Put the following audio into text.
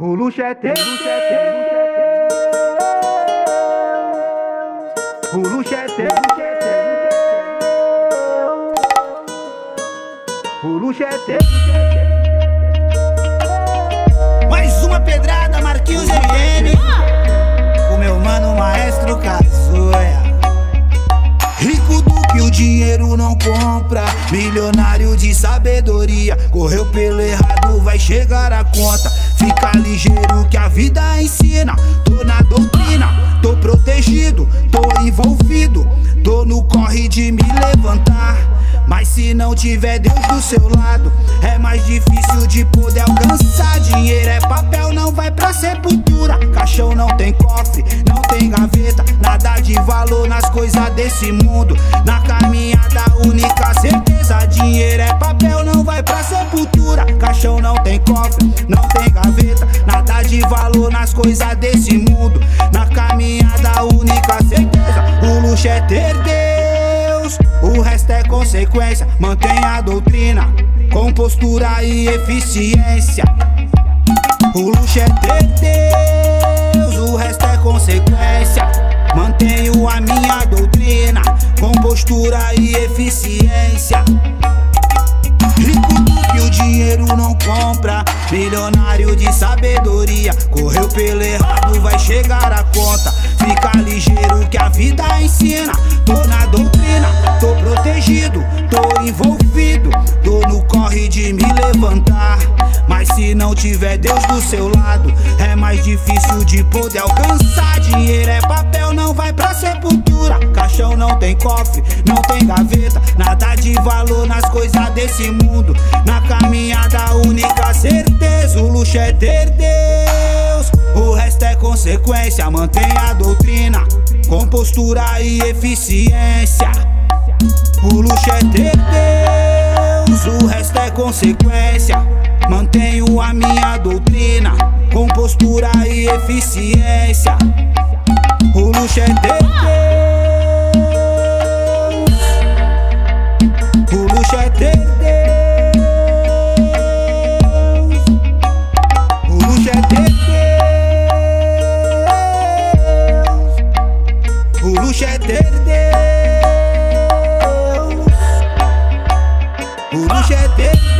O luxo é teu, o luxo é teu, o luxo é teu. Mais uma pedrada, Marquinhos dinheiro não compra. Milionário de sabedoria. Correu pelo errado, vai chegar a conta. Fica ligeiro que a vida ensina. Tô na doutrina, tô protegido Tô envolvido, tô no corre de me levantar. Mas se não tiver Deus do seu lado, é mais difícil de poder alcançar. Dinheiro é papel, não vai pra sepultura. De valor nas coisas desse mundo. Na caminhada, única certeza: dinheiro é papel, não vai pra sepultura. Caixão não tem cofre, não tem gaveta. Nada de valor nas coisas desse mundo. Na caminhada, única certeza: o luxo é ter Deus. O resto é consequência. Mantenha a doutrina com postura e eficiência. O luxo é ter Deus, postura e eficiência. Rico do que o dinheiro não compra. Milionário de sabedoria. Correu pelo errado, vai chegar a conta. Fica ligeiro que a vida ensina. Tô na doutrina, tô protegido, tô envolvido. Tô no corre de me levantar. Mas se não tiver Deus do seu lado, é mais difícil de poder alcançar. Dinheiro é papel, não vai não tem gaveta. Nada de valor nas coisas desse mundo. Na caminhada, única certeza: o luxo é ter Deus. O resto é consequência. Mantenha a doutrina com postura e eficiência. O luxo é ter Deus, o resto é consequência. Mantenho a minha doutrina com postura e eficiência. O luxo é ter Deus, Deus, o luxo é ter Deus. O luxo é ter Deus.